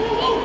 whoa.